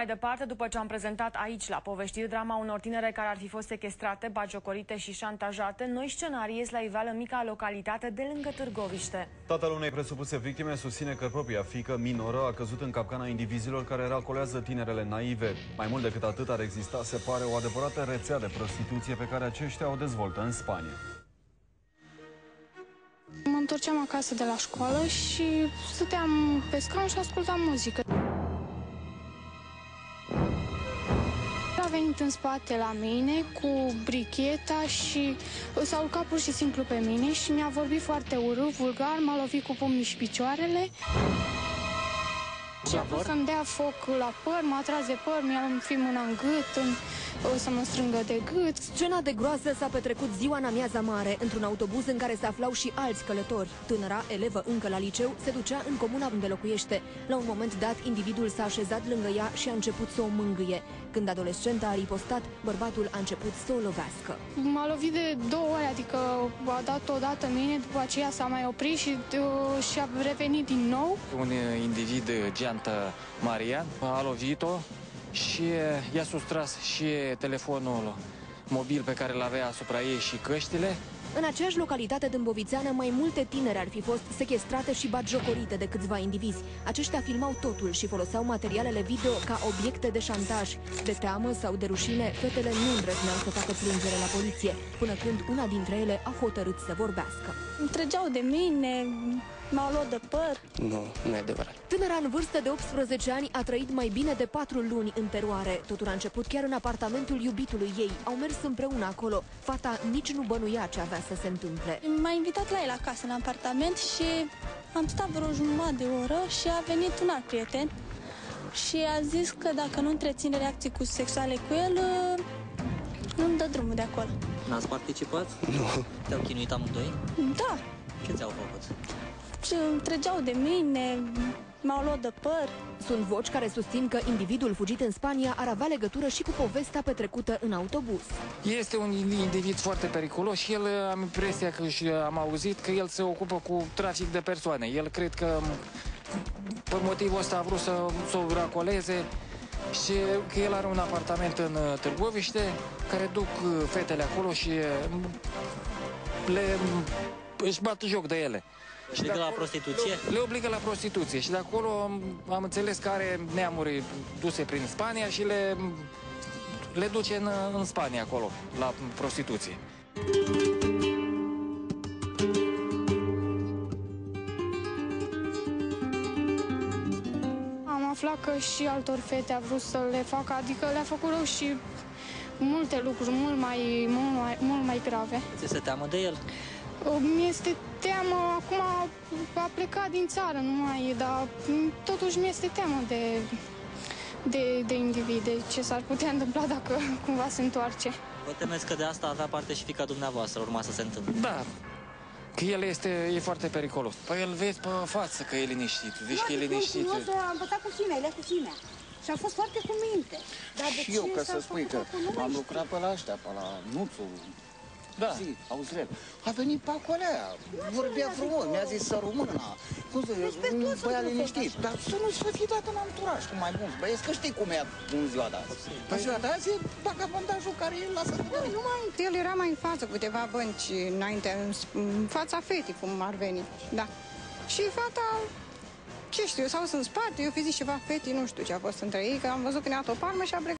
Mai departe, după ce am prezentat aici la poveștiri drama unor tinere care ar fi fost sequestrate, bagiocorite și șantajate, noi scenarii ies la iveală mica localitate de lângă Târgoviște. Tatăl unei presupuse victime susține că propria fică minoră a căzut în capcana indivizilor care racolează tinerele naive. Mai mult decât atât ar exista, se pare, o adevărată rețea de prostituție pe care aceștia o dezvoltă în Spania. Mă întorceam acasă de la școală și stăteam pe scaun și ascultam muzică. A venit în spate la mine cu bricheta și s-a urcat pur și simplu pe mine și mi-a vorbit foarte urât, vulgar, m-a lovit cu pumnii și picioarele. Și a vrut să-mi dea foc la păr, m-a tras de păr, mi-a fi mâna în gât, în, o să mă strângă de gât. Scena de groază s-a petrecut ziua în amiaza mare, într-un autobuz în care se aflau și alți călători. Tânăra, elevă încă la liceu, se ducea în comuna unde locuiește. La un moment dat, individul s-a așezat lângă ea și a început să o mângâie. Când adolescenta a ripostat, bărbatul a început să o lovească. M-a lovit de două ori, adică a dat o dată mine, după aceea s-a mai oprit și, uh, și a revenit din nou. Un individ, geantă Marian, a lovit-o și i-a sustras și telefonul mobil pe care îl avea asupra ei și căștile. În aceeași localitate dâmbovițeană, mai multe tineri ar fi fost sequestrate și batjocorite de câțiva indivizi. Aceștia filmau totul și foloseau materialele video ca obiecte de șantaj. De teamă sau de rușine, fetele nu îndrăzneau să facă plângere la poliție, până când una dintre ele a hotărât să vorbească. Îmi trăgeau de mine, m-au luat de păr. Nu, nu e adevărat. Tânăra în vârstă de 18 ani a trăit mai bine de 4 luni în teroare. Totul a început chiar în apartamentul iubitului ei. Au mers împreună acolo. Fata nici nu bănuia ce avea să se întâmple. M-a invitat la el acasă, în apartament și am stat vreo jumătate de oră și a venit un alt prieten și a zis că dacă nu întreține reacții cu sexuale cu el, nu-mi dă drumul de acolo. N-ați participat? Nu. Te-au chinuit amândoi? Da, Ce ți-au făcut? Și îmi trăgeau de mine, m-au luat de păr. Sunt voci care susțin că individul fugit în Spania ar avea legătură și cu povestea petrecută în autobuz. Este un individ foarte periculos și el am impresia că și am auzit că el se ocupă cu trafic de persoane. El cred că pe motivul ăsta a vrut să, să o racoleze și că el are un apartament în uh, Târgoviște care duc uh, fetele acolo și uh, le își bat joc de ele. Și de la prostituție? Le obligă la prostituție și de acolo am, am înțeles că are neamuri duse prin Spania și le, le duce în, în Spania acolo, la prostituție. Am aflat că și altor fete a vrut să le facă, adică le-a făcut rău și multe lucruri mult mai, mult mai, mult mai grave. Ți se teamă de el? Mi-este teamă, acum a plecat din țară, nu mai e, dar m, totuși mi-este teamă de, de, de individe, ce s-ar putea întâmpla dacă cumva se întoarce. Vă temeți că de asta avea parte și fica dumneavoastră, urma să se întâmple. Da, că el este e foarte periculos. Păi îl vezi pe față că e liniștit, vezi că e liniștit. Eu am învățat cu fimele, cu fimea. Și a fost foarte cu minte. Dar de Și ce eu, ca s-a să spui făcut că acolo, nu am mai lucrat pe la ăștia, pe la Nuțu, Da. zi, Auzrel. A venit pe acolo, vorbea frumos, mi-a zis să română. Cum să un băiat liniștit. Dar să nu să fi dat în anturaj cu mai mulți băieți, că știi cum e în ziua de azi. În ziua de azi e vagabondajul care îl lasă de Nu, nu mai, el era mai în față, câteva bănci înainte, în, sp- în fața fetii, cum ar veni. Da. Și fata, ce știu, eu, sau sunt în spate, eu fi zis ceva fetii, nu știu ce a fost între ei, că am văzut că ne-a o palmă și a plecat.